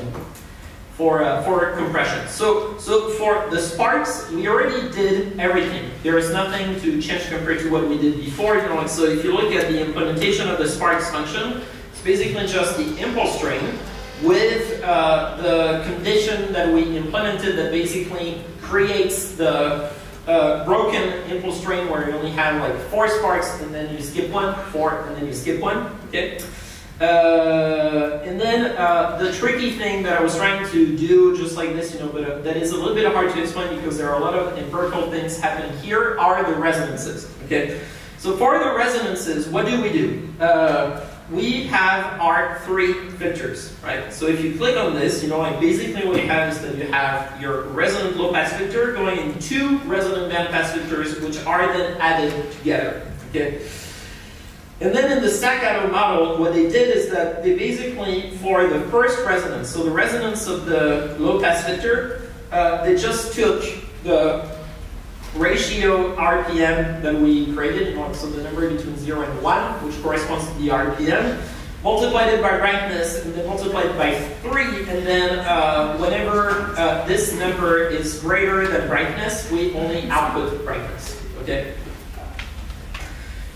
for for compression. So so for the sparks, we already did everything. There is nothing to change compared to what we did before. You know, like so if you look at the implementation of the sparks function, it's basically just the impulse train with uh, the condition that we implemented that basically creates the uh, broken impulse train where you only have like four sparks and then you skip one, four, and then you skip one. Okay. Uh, and then uh, the tricky thing that I was trying to do, just like this, you know, but uh, that is a little bit hard to explain because there are a lot of empirical things happening here, are the resonances. Okay. So for the resonances, what do we do? Uh, we have our three filters, right? So if you click on this, you know, like basically what you have is that you have your resonant low pass filter going in two resonant band pass filters, which are then added together, okay? And then in the Staccato model, what they did is that they basically, for the first resonance, so the resonance of the low pass filter, uh, they just took the ratio RPM that we created, so the number between 0 and 1, which corresponds to the RPM, multiplied it by brightness, and then multiplied by 3, and then uh, whenever uh, this number is greater than brightness, we only output brightness, okay?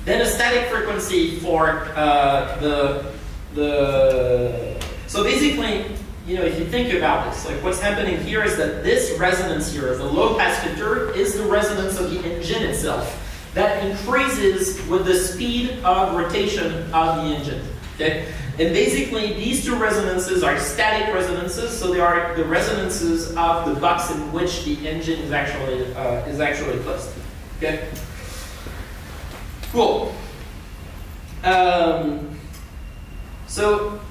Then a static frequency for uh, the, the, so basically, you know, if you think about this, like what's happening here is that this resonance here, the low pass filter, is the resonance of the engine itself. That increases with the speed of rotation of the engine. Okay? And basically, these two resonances are static resonances, so they are the resonances of the box in which the engine is actually uh, is actually placed. Okay. Cool. Um, so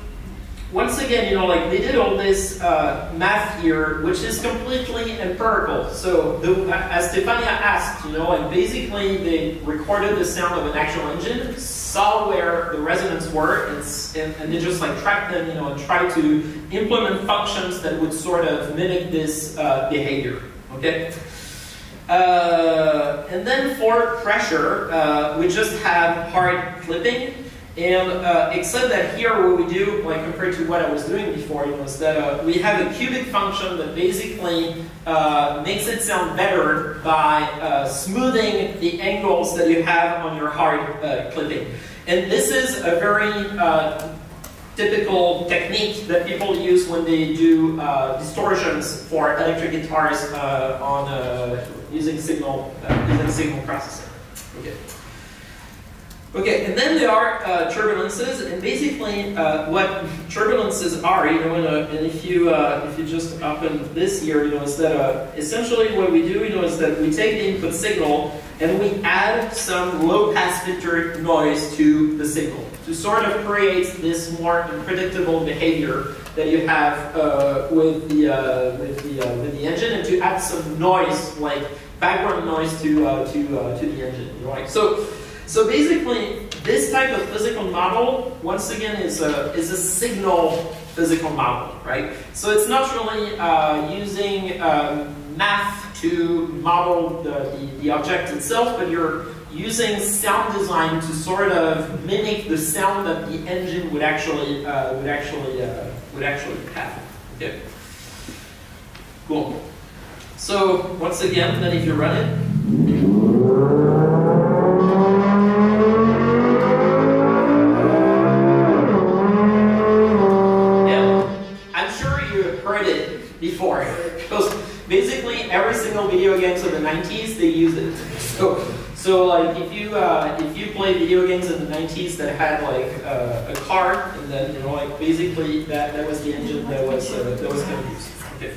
once again, you know, like they did all this uh, math here, which is completely empirical. So, the, as Stefania asked, you know, like basically they recorded the sound of an actual engine, saw where the resonance were, and, and, and they just like tracked them, you know, and tried to implement functions that would sort of mimic this uh, behavior. Okay. Uh, and then for pressure, uh, we just have hard clipping. And uh, except that here what we do, like compared to what I was doing before, know, is that uh, we have a cubic function that basically uh, makes it sound better by uh, smoothing the angles that you have on your hard uh, clipping. And this is a very uh, typical technique that people use when they do distortions for electric guitars on using signal using signal processing. Okay. Okay, and then there are uh, turbulences, and basically uh, what turbulences are, you know, and, uh, and if you uh, if you just open this here, you know, is that uh, essentially what we do, you know, is that we take the input signal and we add some low pass filter noise to the signal to sort of create this more unpredictable behavior that you have with the with the with the engine, and to add some noise like background noise to to to the engine, right? So. So basically, this type of physical model, once again, is a, is a signal physical model, right? So it's not really uh, using um, math to model the, the, the, object itself, but you're using sound design to sort of mimic the sound that the engine would actually uh, would actually uh, would actually have. Okay. Cool. So once again, then if you run it. Basically every single video games of the 90s, they use it. So, so like if you uh, if you play video games in the 90s that had like uh, a car, and then you know like basically that, that was the engine that was uh, that was kind of used. Okay.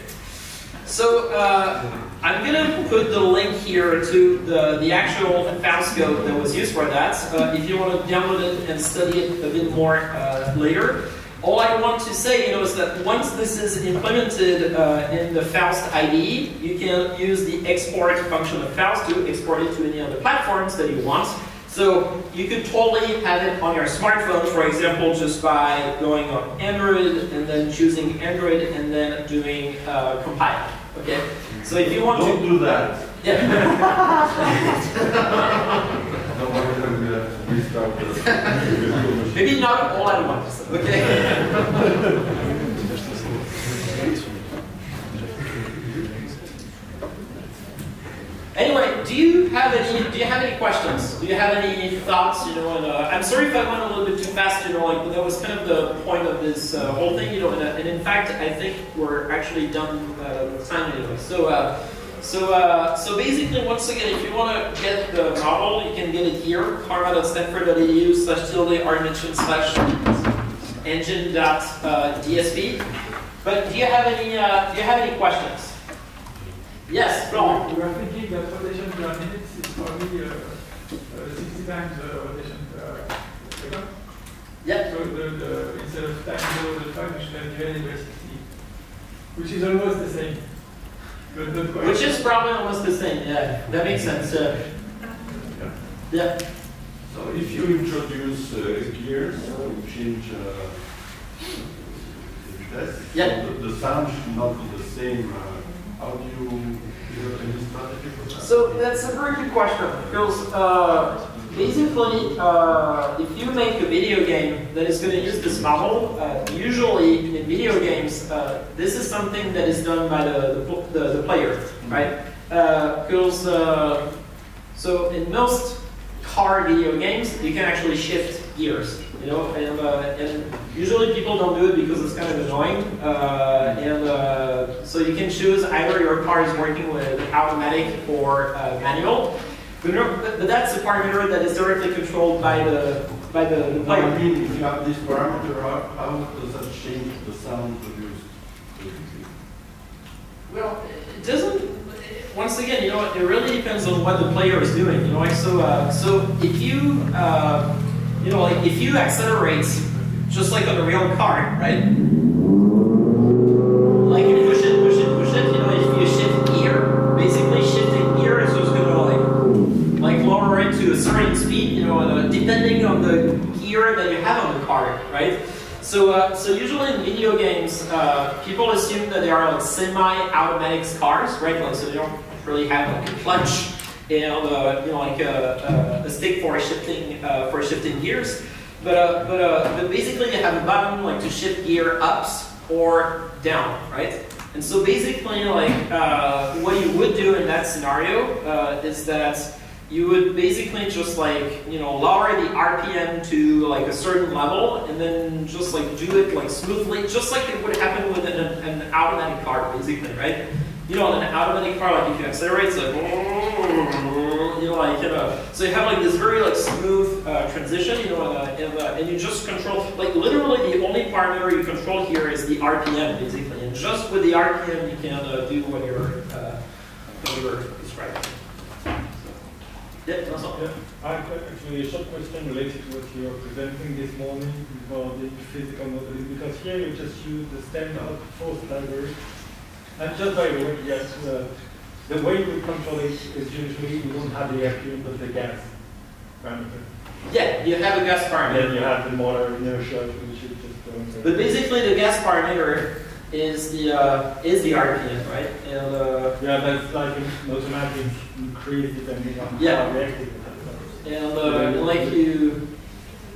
So uh, I'm gonna put the link here to the, the actual Faust code that was used for that. Uh, if you want to download it and study it a bit more uh, later. All I want to say, you know, is that once this is implemented uh, in the Faust IDE, you can use the export function of Faust to export it to any other platforms that you want. So you could totally have it on your smartphone, for example, just by going on Android and then choosing Android and then doing uh, compile. Okay. So if you want Don't to do that. yeah. No, we're gonna restart the virtual machine. Maybe not all at once, okay? Anyway, do you have any? Do you have any questions? Do you have any thoughts? You know, and, uh, I'm sorry if I went a little bit too fast. You know, like but that was kind of the point of this uh, whole thing. You know, and, uh, and in fact, I think we're actually done uh, with time anyway. So, uh, so, uh, so basically, once again, if you want to get the model, you can get it here: ccrma.stanford.edu slash tilde rmichon slash engine.dsp. But do you have any? Uh, do you have any questions? Yes, Florent. We are thinking that rotation per minute is probably uh, uh, 60 times the rotation per second. Yeah. So the, the, instead of time 0 to 5, we should have divided by 60, which is almost the same. But not quite. Which is probably almost the same, yeah. That makes sense. Uh, yeah. So if you introduce uh, gears, uh, you change uh, the vitesse, Yeah. so the, the sound should not be the same. Uh, how do you develop any strategy for that? So that's a very good question because uh, basically, uh, if you make a video game that is going to use this model, uh, usually in video games, uh, this is something that is done by the the, the, the player, right? Because uh, so in most car video games, you can actually shift gears. You know, and, uh, and usually people don't do it because it's kind of annoying. Uh, and uh, so you can choose either your car is working with automatic or uh, manual. But, no- but but that's a parameter that is directly controlled by the by the, the No, I player. mean, if you have this parameter, how, how does that change the sound produced? Well, it doesn't. Once again, you know, it really depends on what the player is doing. You know, like so. Uh, so if you, uh, you know, like if you accelerate, just like on a real car, right? Right? So, uh, so usually in video games, uh, people assume that they are like semi-automatic cars, right? Like, so they don't really have like a clutch and uh, you know like a, a, a stick for shifting uh, for shifting gears. But uh, but uh, but basically, you have a button like to shift gear ups or down, right? And so basically, like uh, what you would do in that scenario uh, is that you would basically just like you know lower the RPM to like a certain level, and then just like do it like smoothly, just like it would happen with an, an automatic car, basically, right? You know, an automatic car, like if you accelerate, it's like you know, like you know, so you have like this very like smooth uh, transition, you know, and, uh, and, uh, and you just control like literally the only parameter you control here is the RPM, basically, and just with the RPM you can uh, do what you're uh, what you were describing. Yeah, that's. Yeah, I have actually a short question related to what you were presenting this morning about the physical modeling, because here you just use the standard Faust library. And just by the way, yes, uh, the way we control it is usually we don't have the RPM but the gas parameter. Yeah, you have a gas parameter. then you have the motor inertia, which is just But basically, the gas parameter is the uh, is the RPM, right? And uh, Yeah, that's like an automatic increase depending on Yeah. how reactive it and uh, like you,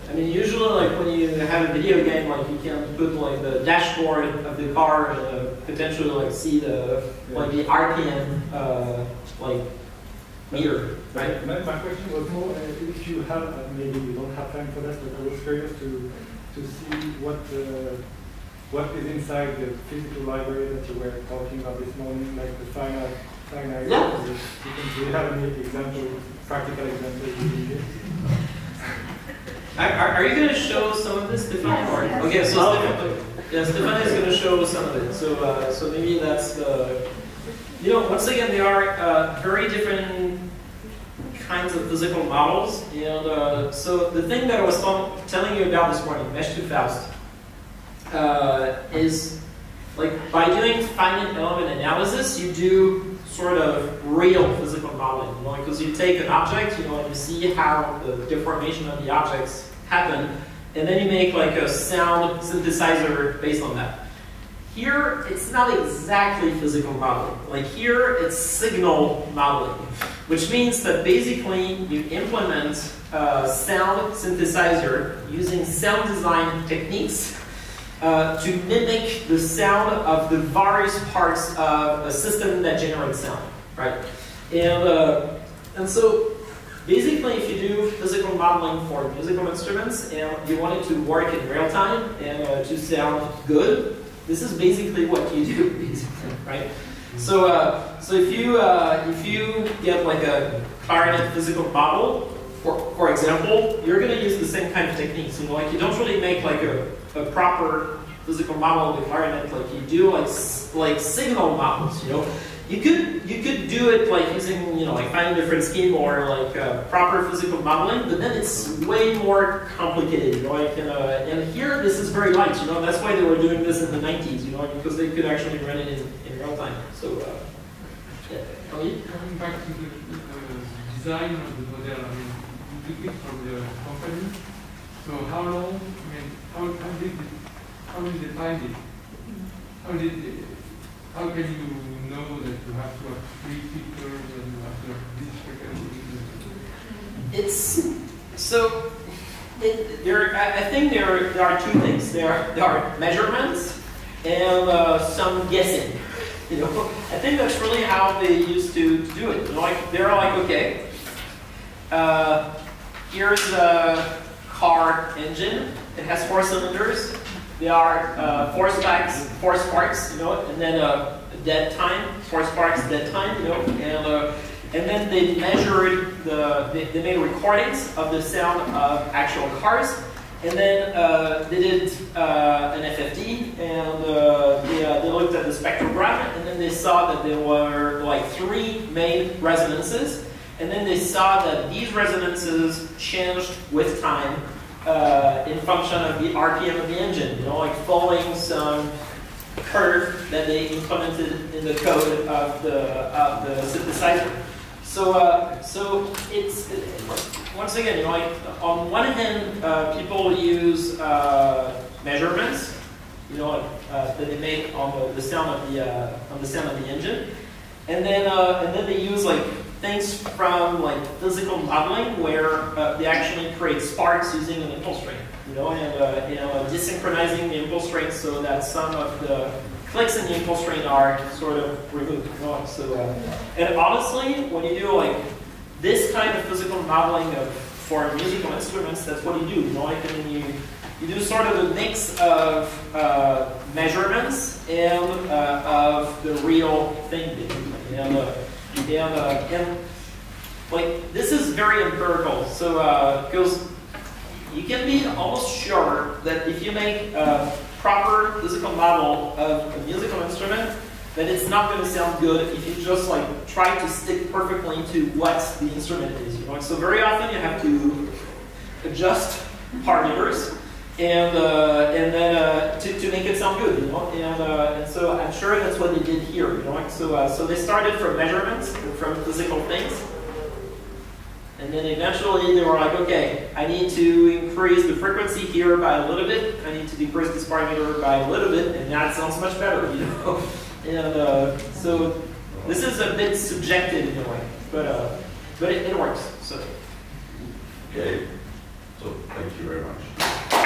I mean, usually like when you have a video game, like you can put like the dashboard of the car and uh, potentially like see the like the RPM uh, like meter, right? My, my question was more uh, if you have, uh, maybe you don't have time for that, but I was curious to, to see what uh, what is inside the physical library that you were talking about this morning, like the finite, finite. Yeah. You can, do you have any example, practical example you can give? Are, are are you going to show some of this, Stefan? Yes, yes. Okay, so Oh, Stefan, yeah, Stefan is going to show some of it. So, uh, so maybe that's the. You know, once again, there are uh, very different kinds of physical models, and uh, so the thing that I was telling you about this morning, Mesh2Faust, uh, is like by doing finite element analysis, you do sort of real physical modeling, you know, because you take an object, you know, and you see how the deformation of the objects happen, and then you make like a sound synthesizer based on that. Here, it's not exactly physical modeling. Like here, it's signal modeling, which means that basically you implement a sound synthesizer using sound design techniques uh, to mimic the sound of the various parts of a system that generates sound, right? And, uh, and so basically if you do physical modeling for musical instruments and you want it to work in real time and uh, to sound good, this is basically what you do, basically, right? So, uh, so if you uh, if you get like a clarinet physical model, for for example, you're going to use the same kind of techniques. You know, like you don't really make like a, a proper physical model of the clarinet like you do like like signal models. You know, you could you could do it like using you know like finite difference scheme or like uh, proper physical modeling, but then it's way more complicated. You know, like and, uh, and here this is very light. You know, that's why they were doing this in the 90s. You know, because they could actually run it in, in real time. So. Uh, yeah. Coming back to the uh, design of the model, I mean, from the company. So how long, I mean, how, how did how did they find it? How did how can you know that you have to have three filters and you have to have this frequency? It's so. There, I think there are, there are two things. There are, there are measurements and uh, some guessing. You know, I think that's really how they used to, do it. Like they're like, okay, uh, here's a car engine. It has four cylinders. They are uh, four sparks, four sparks, you know, and then a dead time, four sparks, dead time, you know, and uh, and then they measured the, they, they made recordings of the sound of actual cars, and then uh, they did uh, an FFT, and uh, they, uh, they looked at the spectrogram, and then they saw that there were like three main resonances, and then they saw that these resonances changed with time uh, in function of the RPM of the engine, you know, like following some curve that they implemented in the code of the, of the synthesizer. So, uh, so it's once again, you know, like on one hand, uh, people use uh, measurements, you know, uh, that they make on the, the sound of the uh, on the sound of the engine, and then and then they use like things from like physical modeling where uh, they actually create sparks using an impulse train, you know, and uh, you know, desynchronizing the impulse train so that some of the clicks in the impulse train are sort of removed. You know? So, uh, and honestly, when you do like this kind of physical modeling of for musical instruments, that's what you do. You know, like I mean, you you do sort of a mix of uh, measurements and uh, of the real thing, basically. Uh, and, uh, and like this is very empirical. So because you can be almost sure that if you make a proper physical model of a musical instrument, that it's not going to sound good if you just like try to stick perfectly to what the instrument is. You know? So very often you have to adjust parameters and uh, and then uh, to, to make it sound good, you know. And, uh, and so I'm sure that's what they did here, you know. So uh, so they started from measurements, from physical things, and then eventually they were like, okay, I need to increase the frequency here by a little bit. I need to decrease this parameter by a little bit, and that sounds much better, you know. And uh, so this is a bit subjective in a way, but uh, but it, it works. So. Okay, so thank you very much.